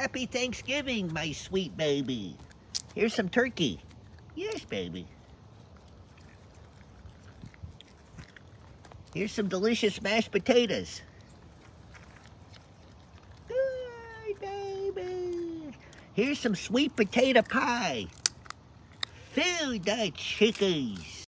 Happy Thanksgiving, my sweet baby. Here's some turkey. Yes, baby. Here's some delicious mashed potatoes. Good, baby. Here's some sweet potato pie. Food the chickies.